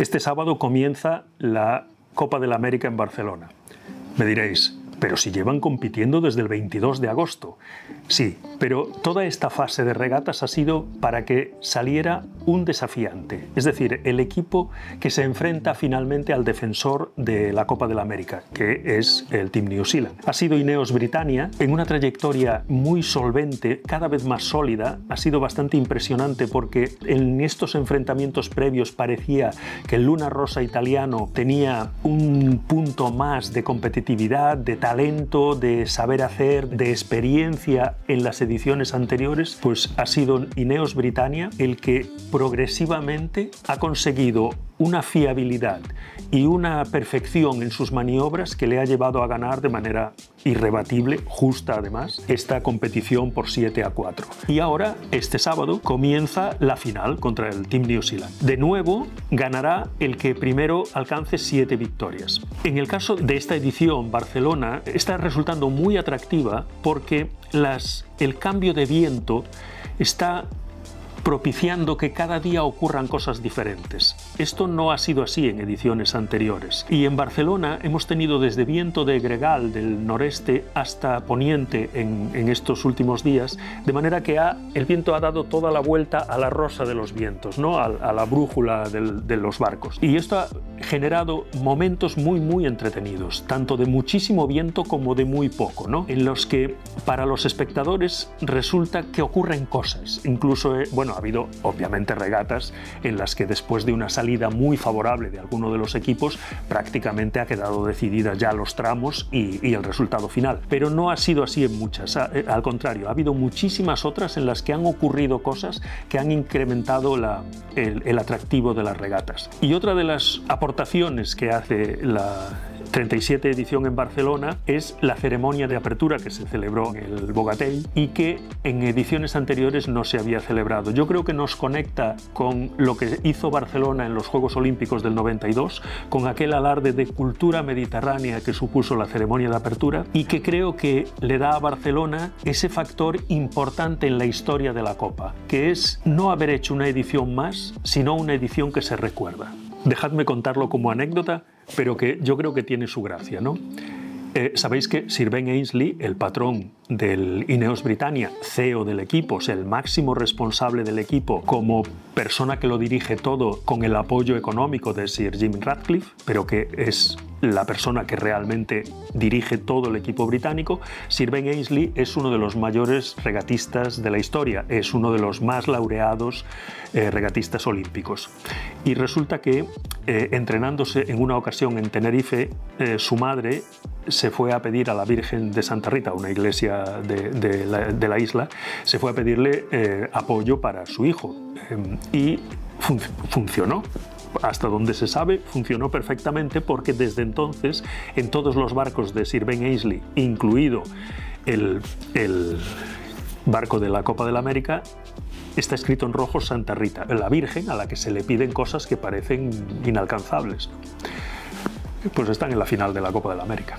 Este sábado comienza la Copa de la América en Barcelona. Me diréis, pero si llevan compitiendo desde el 22 de agosto. Sí, pero toda esta fase de regatas ha sido para que saliera un desafiante, es decir, el equipo que se enfrenta finalmente al defensor de la Copa de la América, que es el Team New Zealand. Ha sido Ineos Britannia en una trayectoria muy solvente, cada vez más sólida, ha sido bastante impresionante porque en estos enfrentamientos previos parecía que el Luna Rosa italiano tenía un punto más de competitividad, de talento, de saber hacer, de experiencia en las ediciones anteriores, pues ha sido Ineos Britannia el que progresivamente ha conseguido una fiabilidad y una perfección en sus maniobras que le ha llevado a ganar de manera irrebatible, justa además, esta competición por 7 a 4. Y ahora, este sábado, comienza la final contra el Team New Zealand. De nuevo, ganará el que primero alcance 7 victorias. En el caso de esta edición, Barcelona está resultando muy atractiva porque las, el cambio de viento está propiciando que cada día ocurran cosas diferentes. Esto no ha sido así en ediciones anteriores. Y en Barcelona hemos tenido desde viento de Gregal del noreste hasta poniente en, estos últimos días, de manera que ha, el viento ha dado toda la vuelta a la rosa de los vientos, ¿no? a, la brújula de los barcos. Y esto ha generado momentos muy, muy entretenidos, tanto de muchísimo viento como de muy poco, ¿no? en los que para los espectadores resulta que ocurren cosas. Incluso, eh, bueno, ha habido obviamente regatas en las que después de una salida muy favorable de alguno de los equipos, prácticamente ha quedado decidida ya los tramos y, el resultado final. Pero no ha sido así en muchas, eh, al contrario, ha habido muchísimas otras en las que han ocurrido cosas que han incrementado el, el atractivo de las regatas. Y otra de las aportaciones que hace la, 37 edición en Barcelona es la ceremonia de apertura que se celebró en el Bogatell y que en ediciones anteriores no se había celebrado. Yo creo que nos conecta con lo que hizo Barcelona en los Juegos Olímpicos del 92, con aquel alarde de cultura mediterránea que supuso la ceremonia de apertura y que creo que le da a Barcelona ese factor importante en la historia de la Copa, que es no haber hecho una edición más, sino una edición que se recuerda. Dejadme contarlo como anécdota, pero que yo creo que tiene su gracia, ¿no? Eh, Sabéis que Sir Ben Ainsley, el patrón del Ineos Britannia, CEO del equipo, es el máximo responsable del equipo como persona que lo dirige todo con el apoyo económico de Sir Jim Radcliffe, pero que es la persona que realmente dirige todo el equipo británico, Sir Ben Ainsley es uno de los mayores regatistas de la historia, es uno de los más laureados eh, regatistas olímpicos. Y resulta que eh, entrenándose en una ocasión en Tenerife, su madre se fue a pedir a la Virgen de Santa Rita, una iglesia de, la, isla, se fue a pedirle apoyo para su hijo y funcionó hasta donde se sabe, funcionó perfectamente porque desde entonces en todos los barcos de Sir Ben Aisley, incluido el, barco de la Copa de la América, está escrito en rojo Santa Rita, la Virgen a la que se le piden cosas que parecen inalcanzables. Pues están en la final de la Copa de la América.